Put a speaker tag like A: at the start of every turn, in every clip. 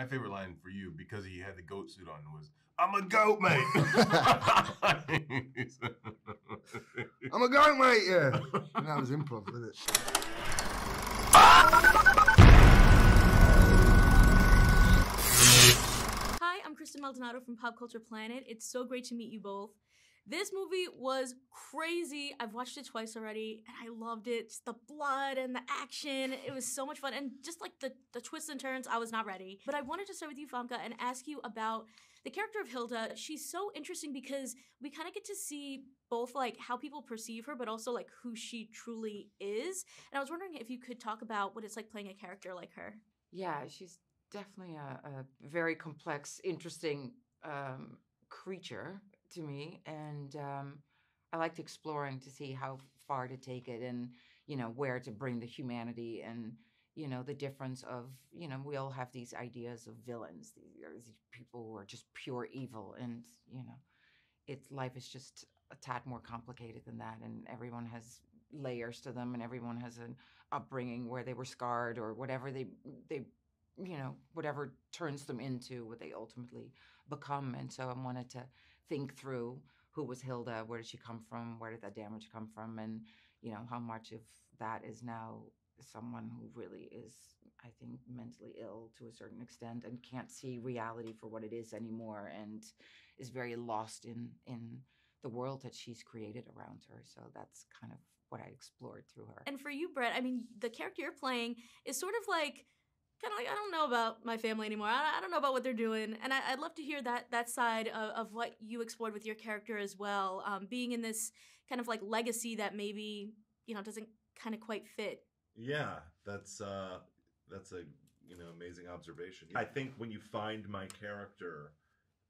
A: my favorite line for you because he had the goat suit on was I'm a goat mate.
B: I'm a goat mate, yeah. And that was improv, wasn't it?
C: Hi, I'm Kristen Maldonado from Pop Culture Planet. It's so great to meet you both. This movie was crazy. I've watched it twice already and I loved it. Just the blood and the action. It was so much fun. And just like the, the twists and turns, I was not ready. But I wanted to start with you, Famke, and ask you about the character of Hilda. She's so interesting because we kind of get to see both like how people perceive her, but also like who she truly is. And I was wondering if you could talk about what it's like playing a character like her.
D: Yeah, she's definitely a, a very complex, interesting um, creature to me, and um, I liked exploring to see how far to take it, and you know where to bring the humanity, and you know the difference of you know we all have these ideas of villains, these, these people who are just pure evil, and you know it's life is just a tad more complicated than that, and everyone has layers to them, and everyone has an upbringing where they were scarred or whatever they they you know whatever turns them into what they ultimately become and so i wanted to think through who was hilda where did she come from where did that damage come from and you know how much of that is now someone who really is i think mentally ill to a certain extent and can't see reality for what it is anymore and is very lost in in the world that she's created around her. So that's kind of what i explored through her.
C: And for you, Brett, I mean, the character you're playing is sort of like kind of like I don't know about my family anymore. I, I don't know about what they're doing, and I, would love to hear that that side of, of what you explored with your character as well. Um, being in this kind of like legacy that maybe you know doesn't kind of quite fit.
E: Yeah, that's uh, that's a you know amazing observation. I think when you find my character,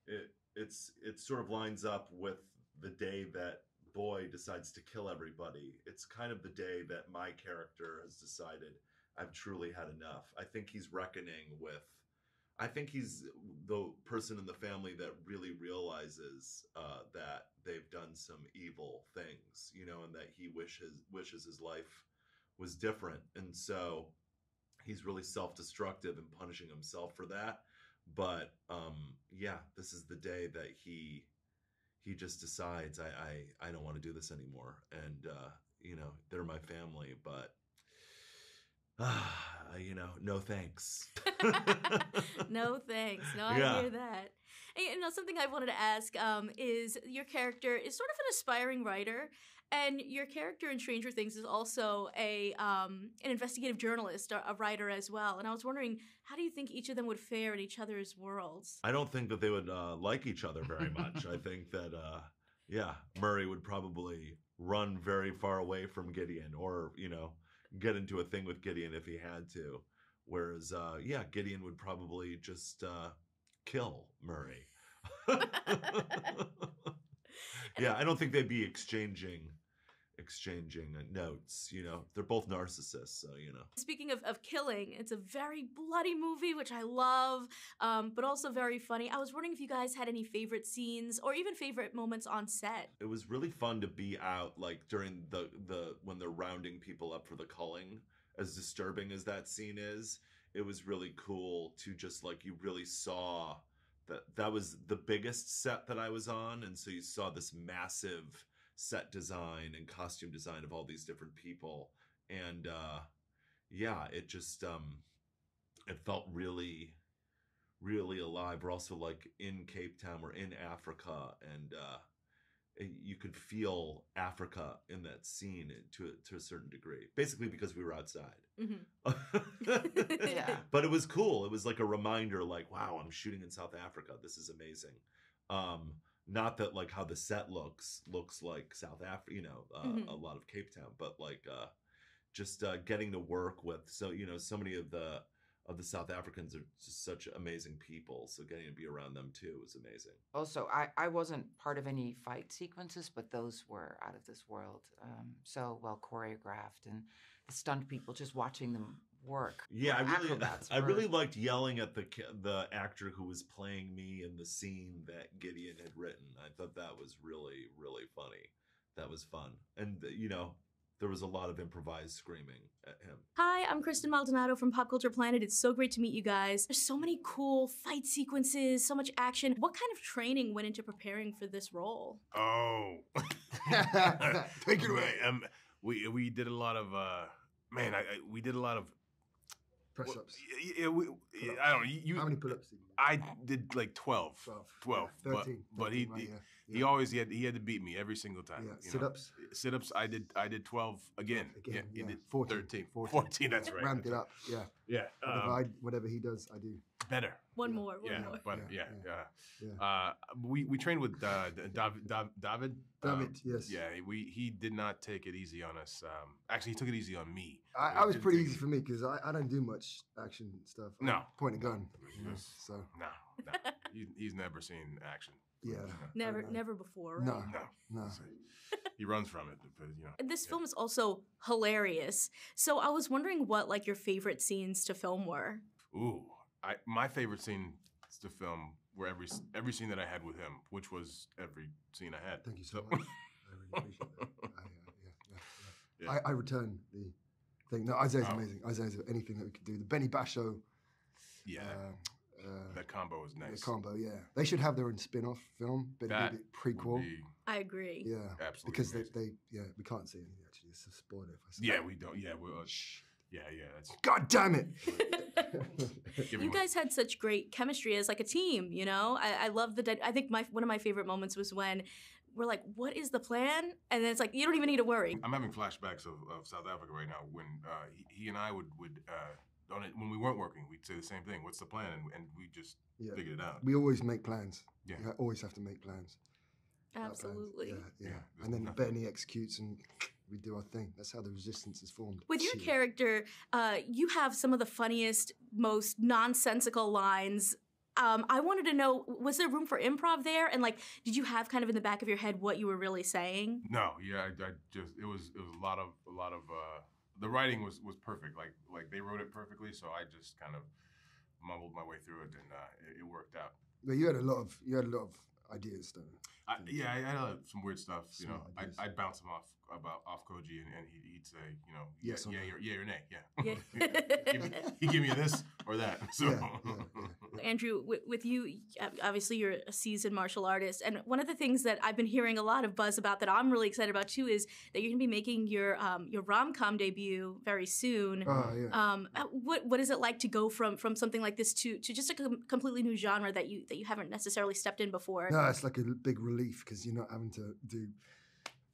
E: it it's it sort of lines up with the day that boy decides to kill everybody. It's kind of the day that my character has decided I've truly had enough. I think he's reckoning with. I think he's the person in the family that really realizes uh, that they've done some evil things, you know, and that he wishes wishes his life was different, and so he's really self-destructive and punishing himself for that. But um, yeah, this is the day that he he just decides I I, I don't want to do this anymore, and uh, you know they're my family, but ah, you know, no thanks.
C: no thanks. No, I yeah. hear that. And, you know, something I wanted to ask um, is your character is sort of an aspiring writer, and your character in Stranger Things is also a um, an investigative journalist, a, a writer as well. And I was wondering, how do you think each of them would fare in each other's worlds?
E: I don't think that they would uh, like each other very much. I think that, uh, yeah, Murray would probably run very far away from Gideon, or you know get into a thing with Gideon if he had to. Whereas, uh, yeah, Gideon would probably just uh, kill Murray. yeah, I don't think they'd be exchanging exchanging notes. You know, they're both narcissists, so you know.
C: Speaking of, of killing, it's a very bloody movie, which I love, um, but also very funny. I was wondering if you guys had any favorite scenes or even favorite moments on set.
E: It was really fun to be out like during the the when they're rounding people up for the culling. As disturbing as that scene is, it was really cool to just like you really saw that that was the biggest set that I was on, and so you saw this massive set design and costume design of all these different people. And uh yeah it just um it felt really really alive. We're also like in cape town we're in africa and uh you could feel africa in that scene to a, to a certain degree basically because we were outside.
C: Mm-hmm.
E: yeah. But it was cool. It was like a reminder like wow i'm shooting in south africa. This is amazing. Um not that like how the set looks looks like South Africa, you know, uh, mm-hmm. a lot of Cape Town, but like uh, just uh, getting to work with so you know so many of the of the South Africans are just such amazing people. So getting to be around them too was amazing.
D: Also, I, I wasn't part of any fight sequences, but those were out of this world. Um, so well choreographed and the stunt people, just watching them work.
E: Yeah, I really, I really liked yelling at the the actor who was playing me in the scene that Gideon had written. I thought that was really really funny. That was fun, and you know, there was a lot of improvised screaming at him.
C: Hi, I'm Kristen Maldonado from Pop Culture Planet. It's so great to meet you guys. There's so many cool fight sequences, so much action. What kind of training went into preparing for this role?
A: Oh,
B: Take it away.
A: Um, we we did a lot of uh, man. I, I we did a lot of
B: Press ups.
A: Yeah, we, I don't know. You,
B: How many pull ups did you do?
A: I did like 12.
B: 12.
A: 12,
B: Yeah,
A: but-
B: 13.
A: but he-
B: 13, right,
A: he-
B: yeah,
A: He
B: yeah.
A: always he had he had to beat me every single time.
B: Yeah, sit
A: know.
B: ups.
A: Sit ups. I did I did 12 again.
B: Again,
A: yeah, he
B: yeah.
A: did
B: 14,
A: 13.
B: 14.
A: 14. That's right.
B: Ramped
A: that's
B: it
A: right.
B: up. Yeah.
A: Yeah.
B: Whatever,
A: um,
B: I, whatever he does, I do.
A: better.
C: One
B: Yeah.
C: more, one
A: yeah,
C: more.
A: but
B: Yeah,
A: yeah,
B: yeah,
A: yeah. Uh, we we trained with uh, D- David. David. um,
B: yes.
A: Yeah, we he did not take it easy on us. Um, actually, he took it easy on me.
B: I, I was pretty easy
A: it-
B: for me because I, I don't do much action stuff. I
A: No.
B: Point a gun.
A: No.
B: know, So,
A: No, no. he, he's never seen action.
B: Yeah.
C: Never,
B: no.
C: never before. Right?
B: No.
A: No,
B: No.
A: He runs from it. But, you know,
C: And This
A: Yeah.
C: film is also hilarious. So I was wondering what like your favorite scenes to film were.
A: Ooh, I my favorite scene to film were every every scene that I had with him, which was every scene I had.
B: Thank you so
A: So-
B: much. I really appreciate that. I, uh, yeah, yeah, yeah.
A: Yeah.
B: I, I return the thing. No, Isaiah's
A: Oh.
B: amazing. Isaiah's anything that we could do. The Benny Basho
A: yeah,
B: uh, uh,
A: that combo was
B: the
A: nice.
B: combo, yeah. They should have their own spin off film, but
A: That
B: maybe
A: Would
B: prequel.
A: be
C: I agree.
B: Yeah.
A: absolutely
B: Because they,
A: amazing.
B: they, yeah, we can't see anything actually. It's a spoiler if I say
A: yeah, we don't. Yeah, we. Uh, yeah, yeah. That's.
B: God damn it!
C: you guys had such great chemistry as like a team. You know, I, I love the. dy- I think my one of my favorite moments was when we're like, "What is the plan?" And then it's like, "You don't even need to worry."
A: I'm having flashbacks of, of South Africa right now when uh, he, he and I would would uh, on it when we weren't working, we'd say the same thing. What's the plan? And, and we just
B: Yeah.
A: figured it out.
B: We always make plans.
A: Yeah.
B: You always have to make plans. Without plans.
C: Absolutely.
B: Yeah, yeah.
A: Yeah,
B: and then
A: nothing.
B: Benny executes and we do our thing. That's how the resistance is formed.
C: With your
B: Shit.
C: character, uh, you have some of the funniest, most nonsensical lines. Um, I wanted to know, was there room for improv there? And like, did you have kind of in the back of your head what you were really saying?
A: No, yeah, I, I just it was it was a lot of a lot of uh, the writing was was perfect. Like like they wrote it perfectly, so I just kind of mumbled my way through it, and uh, it, it worked out.
B: But you had a lot of you had a lot of ideas, though.
A: I, yeah, I had uh, some weird stuff. You know, I'd,
B: ideas.
A: I'd bounce him off about off Koji, and, and he'd, he'd say, you know, yeah,
B: Yes or
A: yeah,
B: no.
A: yeah, yeah, or nay, yeah.
C: Yeah.
A: give me, he give me this or that. So
B: Yeah, yeah, yeah.
C: Andrew, with, with you, uh, obviously you're a seasoned martial artist, and one of the things that I've been hearing a lot of buzz about that I'm really excited about too is that you're going to be making your um, your rom com debut very soon.
B: Oh yeah.
C: Um, uh, what what is it like to go from from something like this to to just a com- completely new genre that you that you haven't necessarily stepped in before?
B: No, it's like a big relief because you're not having to do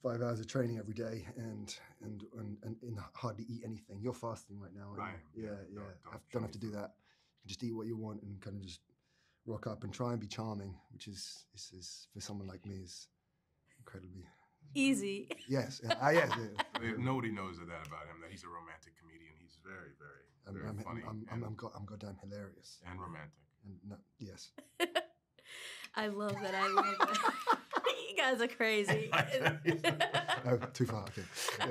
B: five hours of training every day and and and, and, and hardly eat anything. You're fasting right now. aren't
A: I am,
B: Yeah,
A: yeah.
B: yeah.
A: Don't- don't
B: Have- don't have to do that. You can just eat what you want and kind of just rock up and try and be charming, which is is, is for someone like me is incredibly
C: Easy.
B: yes, yeah, ah, yes. yeah.
A: Uh, Nobody knows that about him. That he's a romantic comedian. He's very, very,
B: I'm,
A: very
B: I'm,
A: funny
B: I'm, I'm,
A: and,
B: I'm, go- I'm goddamn hilarious.
A: and romantic.
B: And no, yes.
C: I love that. I love that. you guys are crazy.
B: Oh, too far. Okay. Yeah.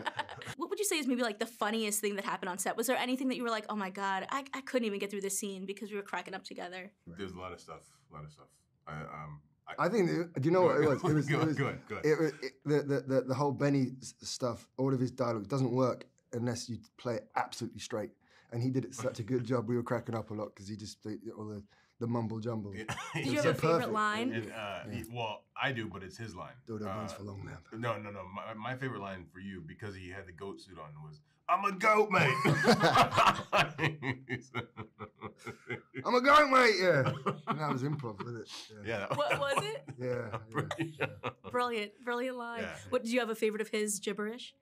C: What would you say is maybe like the funniest thing that happened on set? Was there anything that you were like, oh my god, I, I couldn't even get through this scene because we were cracking up together?
A: There's a lot of stuff. A lot of stuff. I, um, I,
B: I think. Do you know what it was? It was.
A: good,
B: it was
A: go ahead,
B: it, it, the, the, the, the whole Benny stuff, all of his dialogue doesn't work unless you play it absolutely straight. And he did it such a good job. We were cracking up a lot because he just did all the, the mumble jumble.
A: Yeah.
C: Did you have a
B: so
C: favorite line?
A: And, uh, he- well, I do, but it's his line.
B: Dodo buns
A: Uh,
B: for long lamp.
A: No, no, no. My, my favorite line for you, because he had the goat suit on, was "I'm a goat, mate."
B: I'm a goat, mate. Yeah. And that was improv, wasn't it?
A: yeah.
C: What was it?
B: Yeah. yeah, yeah.
C: Brilliant, brilliant line.
A: Yeah.
C: What did you have a favorite of his gibberish?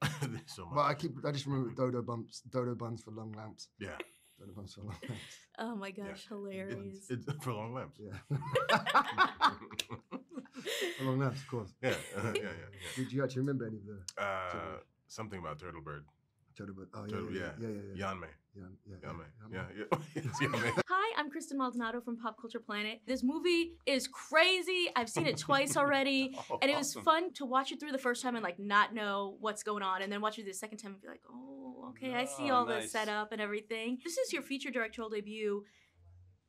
A: So much.
B: Well, I keep. I just remember Dodo bumps, Dodo buns for long lamps.
A: yeah.
B: Dodo buns for long lamps.
C: Oh my
A: yeah.
C: gosh, hilarious.
A: It's, it's for long lamps.
B: Yeah. for long lamps, of course.
A: yeah, uh, yeah, yeah, yeah.
B: Did you actually remember any of the
A: Uh, something about Turtle Bird.
B: Dodo bun? Oh yeah,
A: Turtle,
B: yeah,
A: yeah.
B: yeah, yeah, yeah.
A: Yanmei.
B: Yeah, yeah,
A: Yanmei.
B: yeah,
A: Yeah, yeah. Yanmei.
C: Hi, I'm Kristen Maldonado from Pop Culture Planet. This movie is crazy. I've seen it twice already.
A: Oh,
C: And it was
A: awesome.
C: fun to watch it through the first time and like not know what's going on, and then watch it the second time and be like, oh, okay, I see
A: Oh,
C: all the
A: nice.
C: setup and everything. This is your feature directorial debut.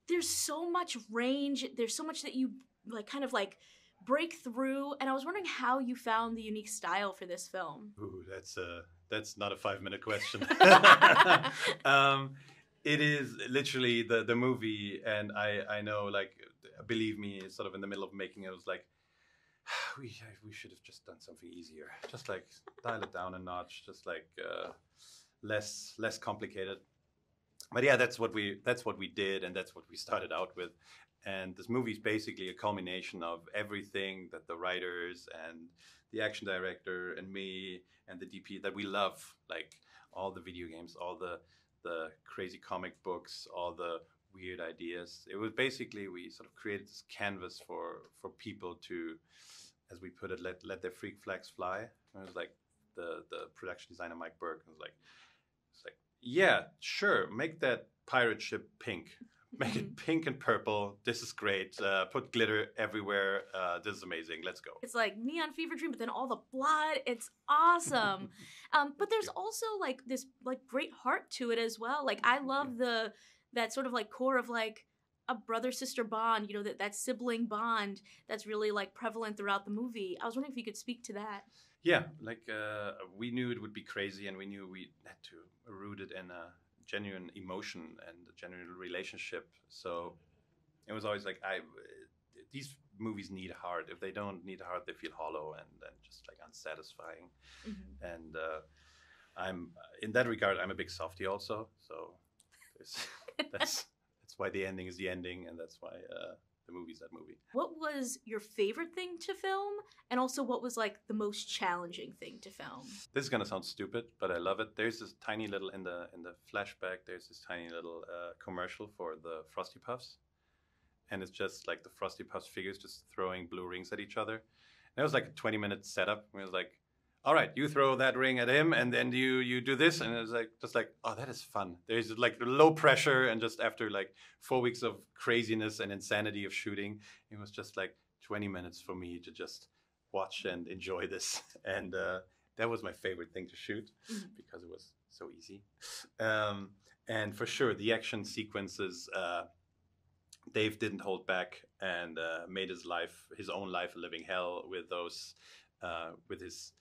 C: There's so much range. There's so much that you like, kind of like break through, and I was wondering how you found the unique style for this film.
F: Ooh, that's a that's not a five minute question. um, it is literally the the movie, and I I know like believe me, sort of in the middle of making it, I was like. We we should have just done something easier. Just like dial it down a notch. Just like uh, less less complicated. But yeah, that's what we that's what we did, and that's what we started out with. And this movie is basically a culmination of everything that the writers and the action director and me and the DP that we love, like all the video games, all the the crazy comic books, all the weird ideas. It was basically we sort of created this canvas for for people to, as we put it, let let their freak flags fly. And it was like the the production designer Mike Burke was like, it's like yeah, sure, make that pirate ship pink. Make it pink and purple. This is great. Uh, put glitter everywhere. Uh, this is amazing. Let's go.
C: It's like Neon Fever Dream, but then all the blood. It's awesome. um, but there's also like this like great heart to it as well. Like I love the that sort of like core of like a brother sister bond. You know that that sibling bond that's really like prevalent throughout the movie. I was wondering if you could speak to that.
F: Yeah, like uh, we knew it would be crazy, and we knew we had to root it in a genuine emotion and a genuine relationship. So it was always like I. These movies need a heart. If they don't need a heart, they feel hollow and, and just like unsatisfying.
C: Mhm.
F: And uh, I'm in that regard, I'm a big softie also. So that's that's why the ending is the ending, and that's why uh, the movie's that movie.
C: What was your favorite thing to film, and also what was like the most challenging thing to film?
F: This is gonna sound stupid, but I love it. There's this tiny little in the in the flashback. There's this tiny little uh, commercial for the Frosty Puffs, and it's just like the Frosty Puffs figures just throwing blue rings at each other. And it was like a 20 minute setup. It was like, all right, you throw that ring at him, and then you you do this, and it's like just like, oh, that is fun. There's like low pressure, and just after like four weeks of craziness and insanity of shooting, it was just like 20 minutes for me to just watch and enjoy this, and uh, that was my favorite thing to shoot
C: Mhm.
F: because it was so easy. Um, and for sure, the action sequences. Uh, Dave didn't hold back and uh, made his life, his own life, a living hell with those, uh, with his,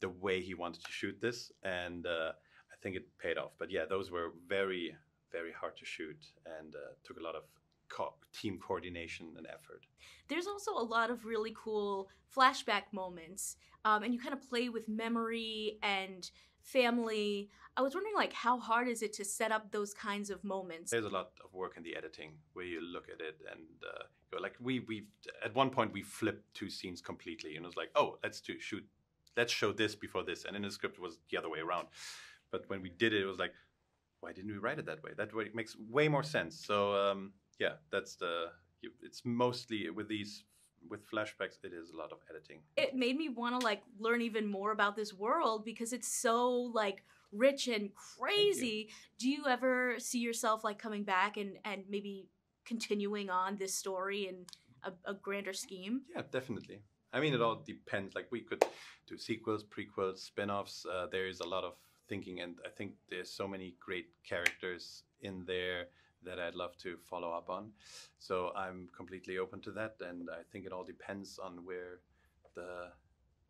F: the way he wanted to shoot this, and uh, I think it paid off. But yeah, those were very, very hard to shoot and uh, took a lot of co- team coordination and effort.
C: There's also a lot of really cool flashback moments, um, and you kind of play with memory and family. I was wondering, like, how hard is it to set up those kinds of moments?
F: There's a lot of work in the editing where you look at it and uh, go like we we at one point we flipped two scenes completely and it was like oh let's do shoot let's show this before this and in the script it was the other way around but when we did it it was like why didn't we write it that way that way it makes way more sense so um, yeah that's the it's mostly with these with flashbacks it is a lot of editing
C: It made me want to like learn even more about this world because it's so like rich and crazy. Do you ever see yourself like coming back and and maybe continuing on this story in a, a grander scheme?
F: Yeah, definitely. I mean, it all depends. Like, we could do sequels, prequels, spin offs. Uh, there is a lot of thinking, and I think there's so many great characters in there that I'd love to follow up on. So I'm completely open to that, and I think it all depends on where the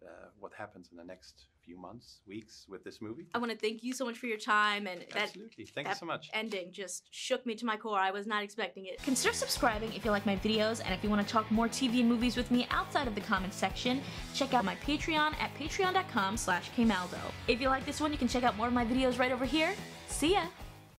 F: uh, what happens in the next few months, weeks with this movie.
C: I want to thank you so much for your time and that
F: Absolutely. Thank you so much.
C: ending just shook me to my core. I was not expecting it. Consider subscribing if you like my videos, and if you want to talk more TV and movies with me outside of the comments section, check out my Patreon at patreon.com slash kaymaldo. If you like this one, you can check out more of my videos right over here. See ya!